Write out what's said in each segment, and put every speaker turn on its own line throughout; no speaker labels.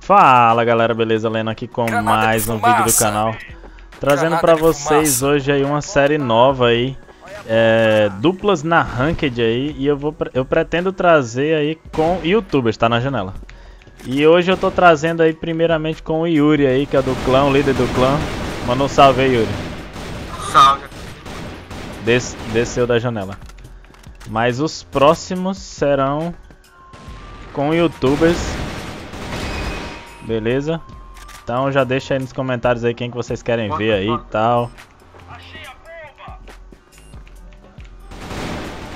Fala galera, beleza? Lendo aqui com
Granada
mais um vídeo do canal Trazendo
de
vocês hoje aí uma série nova aí é, Duplas na Ranked aí E eu, vou, eu pretendo trazer aí com youtubers, tá na janela E hoje eu tô trazendo aí primeiramente com o Yuri aí, que é do clã, o líder do clã Manda um salve aí Yuri
Salve.
Des- desceu da janela. Mas os próximos serão com youtubers. Beleza? Então já deixa aí nos comentários aí quem que vocês querem
Bota,
ver aí e tal.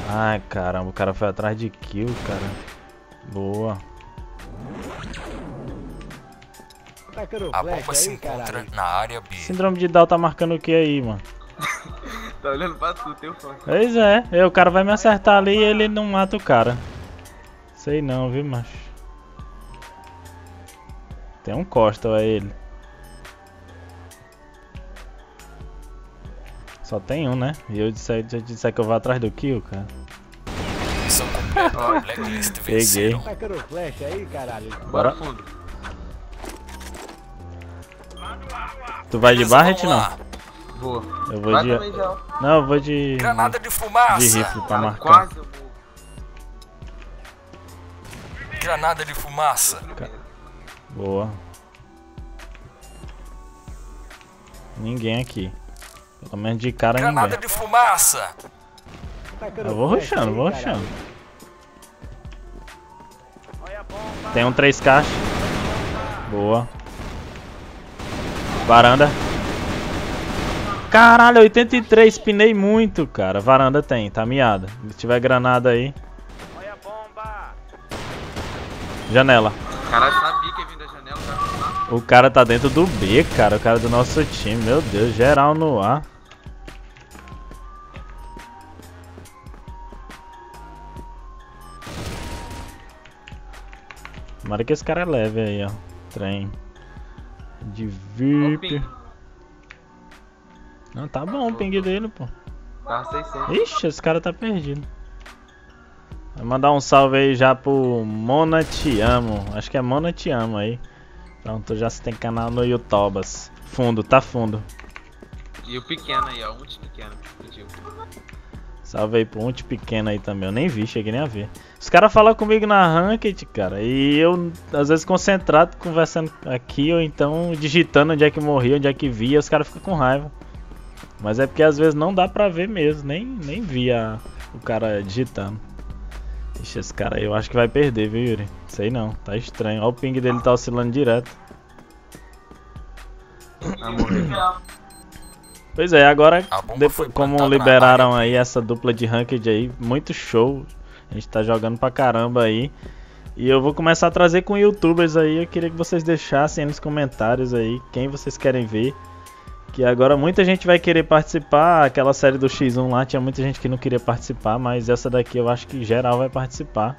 Ai caramba, o cara foi atrás de kill, cara. Boa.
A bomba se encontra na área B.
Síndrome de Down tá marcando o que aí, mano?
Tá olhando pra tu, teu fã.
Pois é, é, o cara vai me acertar ali e ele não mata o cara. Sei não, viu, macho? Tem um Costa, é ele. Só tem um, né? E eu disse, eu disse que eu vou atrás do kill, cara.
Missão completa. Blacklist
Peguei.
venceram.
Tacando flecha aí, caralho.
Bora. Tu vai de Barret não?
Boa.
Eu vou
Vai
de.
já.
Não, eu vou de.
Granada de
De
fumaça.
rifle pra marcar.
quase eu vou.
Granada de fumaça.
Boa. Ninguém aqui. Pelo menos de cara
Granada
ninguém.
de fumaça.
Tacando
Eu vou
aí,
vou rushando. Tem um 3 caixas. Boa. Varanda. Caralho, 83, pinei muito, cara. Varanda tem, tá miada. Se tiver granada aí. Janela.
Caralho, sabia que ia vir da janela.
O cara tá dentro do B, cara. O cara do nosso time. Meu Deus, geral no ar. Tomara que esse cara é leve aí, ó. Trem. De VIP. Não, tá bom o ping dele, pô.
Tava 600.
Ixi, esse cara tá perdido. Vai mandar um salve aí já pro Mona Te Amo. Acho que é Mona Te Amo aí. Pronto, já se tem canal no YouTubas. Fundo, tá fundo.
E o pequeno aí, ó. Um de pequeno. Pediu.
Salve aí pro Unte Pequeno aí também. Eu nem vi, cheguei nem a ver. Os caras falam comigo na Ranked, cara. E eu, às vezes, concentrado, conversando aqui, ou então digitando onde é que morri, onde é que via. Os caras ficam com raiva. Mas é porque às vezes não dá pra ver mesmo. Nem, nem via o cara digitando. Ixi, esse cara aí eu acho que vai perder, viu, Yuri? Sei não, tá estranho. Olha o ping dele tá oscilando direto.
Morrer.
Pois é, agora, depois, como liberaram aí essa dupla de ranked aí, muito show. A gente tá jogando pra caramba aí. E eu vou começar a trazer com youtubers aí. Eu queria que vocês deixassem aí nos comentários aí quem vocês querem ver. Que agora muita gente vai querer participar. Aquela série do X1 lá tinha muita gente que não queria participar, mas essa daqui eu acho que geral vai participar.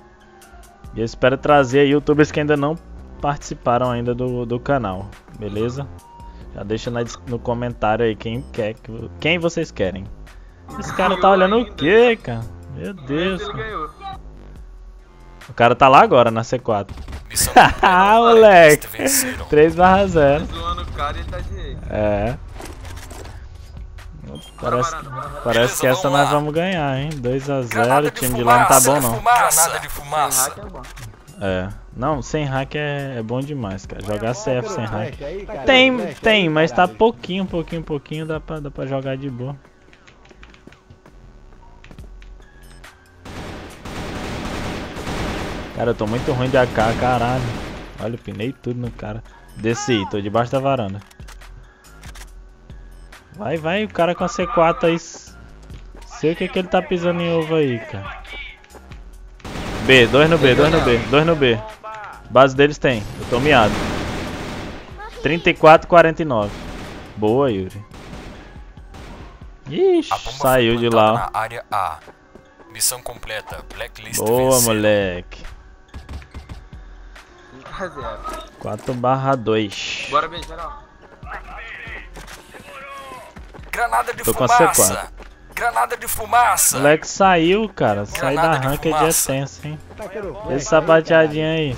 E eu espero trazer aí youtubers que ainda não participaram ainda do, do canal, beleza? Já deixa na no comentário aí quem quer, que- quem vocês querem. Esse cara tá olhando o que, cara? Meu Deus. Cara. O cara tá lá agora na C4.
Missão completa.
Ah, moleque.
venceram.
3 barra 0.
Zoando o cara e ele tá de.
É. Parece,
bora,
parece que essa
vamos
nós vamos ganhar, hein? 2 a 0
Granada
o
de
time de lá não tá bom não.
Fumaça. Granada de
Sem
fumaça.
hack é bom.
É. Não, sem hack é, é bom demais, cara. Jogar CF sem hack. Tem, tem,
aí,
mas tá pouquinho, pouquinho, pouquinho, dá pra, dá pra jogar de boa. Cara, eu tô muito ruim de AK, caralho. Olha, eu pinei tudo no cara. Desci, tô debaixo da varanda. Vai, vai, o cara com a C4 aí. Sei o que que ele tá pisando em ovo aí, cara. B, dois no B, dois no B, dois no B. Base deles tem, eu tô miado. 34, 49. Boa, Yuri. Ixi, saiu de lá.
na área A. Missão completa. Blacklist
Boa,
venceram.
moleque.
5 a 0.
4 barra 2.
Bora bem, geral.
Granada de
Tô com a
fumaça. Granada de fumaça.
O moleque saiu, cara. Sair da
Granada de
é
fumaça.
tenso, hein?
O
Esse sapateadinho aí,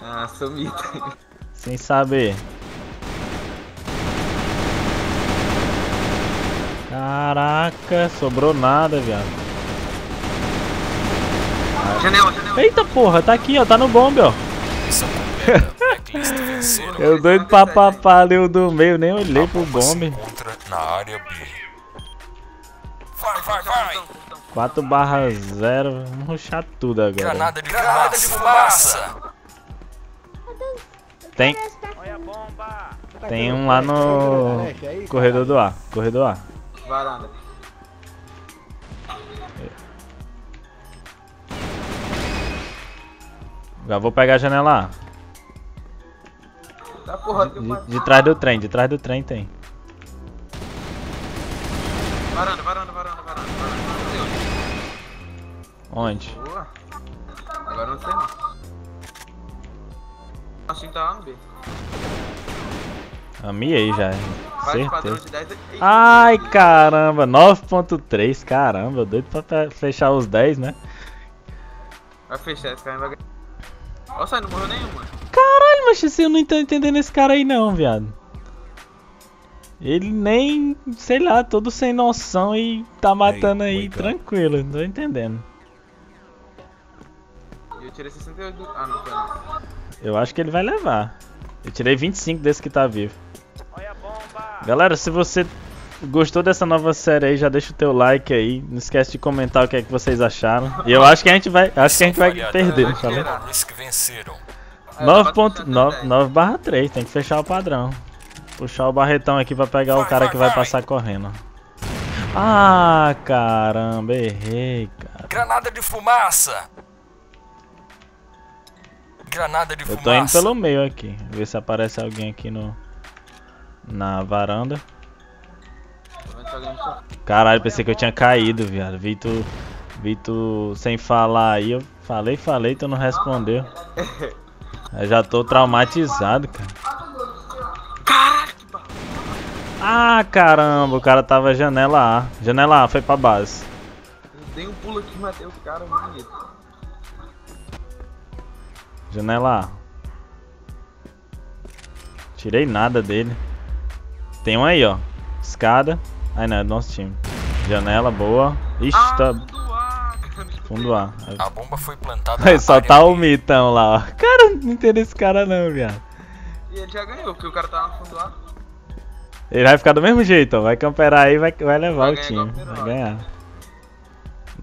Ah, sumido.
sem saber. Caraca, sobrou nada, viado.
Janela, janela.
Eita porra, tá aqui, ó, tá no bombe, ó.
Missão completa.
Eu doido pra papar ali o do meio, nem olhei pro bombe.
encontra na área B. Vai, vai, vai.
4 barra 0, vamos ruxar tudo agora.
Granada de Granada de fumaça.
Tem, tem um lá no corredor do A, corredor A.
Varanda.
Já vou pegar a janela
Tá porra,
De,
uma...
de trás do trem, de trás do trem tem.
Varanda, varanda, varanda, varanda, varanda. Onde. Boa. Agora não sei não. Que tá lá no B.
Amiei já,
de
certeza.
de 10. Eita,
Ai caramba, 9.3, caramba, doido pra fe- fechar os 10, né?
Vai fechar, esse cara vai ganhar. Sai, não morreu nenhuma.
Caralho, mas assim, eu não tô entendendo esse cara aí não, viado. Ele nem, sei lá, todo sem noção e tá matando aí tranquilo, não tô entendendo.
E eu tirei 68 do... Ah, não.
Eu acho que ele vai levar. Eu tirei 25 desse que tá vivo. Galera, se você gostou dessa nova série aí, já deixa o teu like aí. Não esquece de comentar o que é que vocês acharam. E eu acho que a gente vai, acho que a gente vai perder, tá vendo?
Risk venceram.
É, bate
9.9 9 barra 3, tem que fechar o padrão. Puxar o barretão aqui pra pegar o cara
vai,
que vai
vai.
passar correndo. Ah, caramba, errei, cara.
Granada de fumaça. Granada de
Eu
fumaça.
tô indo pelo meio aqui. Ver se aparece alguém aqui no na varanda. Caralho, pensei que eu tinha caído, viado. Vi tu, vi tu sem falar aí. Eu falei, falei, tu não respondeu. Eu já tô traumatizado, cara. Ah, caramba, o cara tava janela A. Janela A, foi pra base.
Eu dei um pulo aqui e matei o cara bonito.
Janela A. Tirei nada dele. Tem um aí, ó. Escada. Ai, não, é do nosso time. Janela, boa. Ixi,
Ah,
tá.
Fundo A.
A
bomba foi plantada
Aí só tá o mitão lá, ó. Cara, não entendo esse cara não, viado.
E ele já ganhou, porque o cara tava no fundo A.
Ele vai ficar do mesmo jeito, ó. Vai camperar aí e vai, vai levar
Vai
o time. Vai ganhar.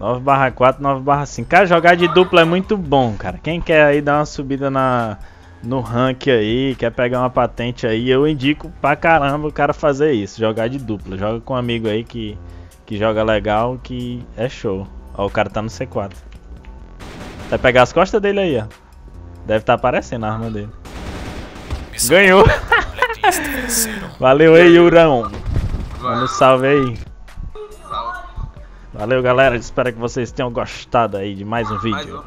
9 barra 4, 9 barra 5. Cara, jogar de dupla é muito bom, cara. Quem quer aí dar uma subida na, no rank aí, quer pegar uma patente aí, eu indico pra caramba o cara fazer isso. Jogar de dupla. Joga com um amigo aí que, que joga legal, que é show. Ó, o cara tá no C4. Vai pegar as costas dele aí, ó. Deve estar aparecendo a arma dele.
Missão
Ganhou. Valeu aí, Yurão.
Vai,
Manda um salve aí. Valeu, galera. Espero que vocês tenham gostado aí de mais um vídeo.